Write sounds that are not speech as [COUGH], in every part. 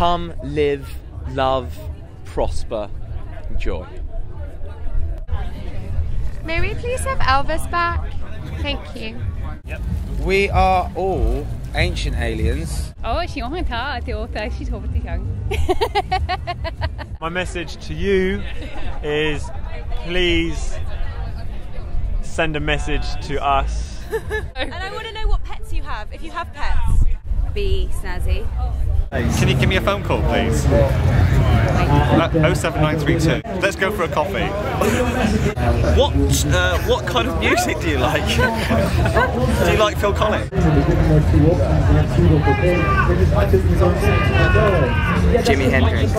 Come, live, love, prosper, enjoy. May we please have Elvis back? Thank you. We are all ancient aliens. Oh, she won't the author. She's obviously young. [LAUGHS] My message to you is please send a message to us. [LAUGHS] and I want to know what pets you have, if you have pets. Be snazzy. Can you give me a phone call, please? Uh, 07932. Let's go for a coffee. What uh, what kind of music do you like? do you like Phil Collins? Jimi Hendrix.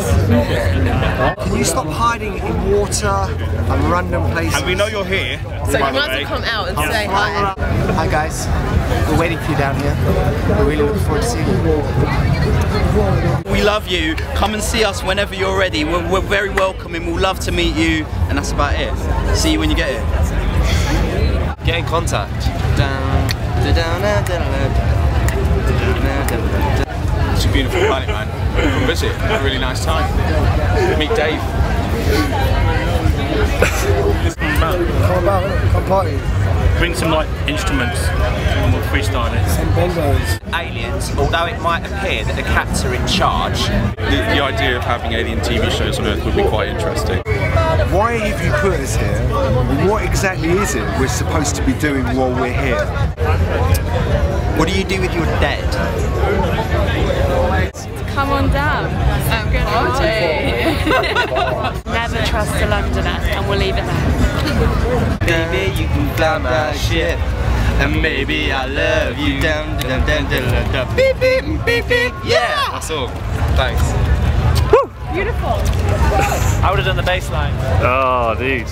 Can you stop hiding in water and random places? And we know you're here. So you the might as well come out and say hi. Hi guys, we're waiting for you down here. We're really looking forward to seeing you. We love you. Come and see us whenever you're ready. We're, we're very welcoming. We'll love to meet you, and that's about it. See you when you get here. Get in contact. It's a beautiful planet, man. Come visit. Have a really nice time. Meet Dave. Come about, come party. Bring some like instruments and we'll freestyle it. Some bongos. Aliens, although it might appear that the cats are in charge, The, the idea of having alien TV shows on Earth would be quite interesting. Why have you put us here? What exactly is it we're supposed to be doing while we're here? what do you do with your dead? Come on down. I'm good Never trust a Londoner, and we'll leave it there. Baby, you can fly my ship. And maybe I love you. Down, down, down, down, down, down. Beep, beep, beep, beep. Yeah. That's all. Thanks. Beautiful. I would have done the bass line. Oh, these.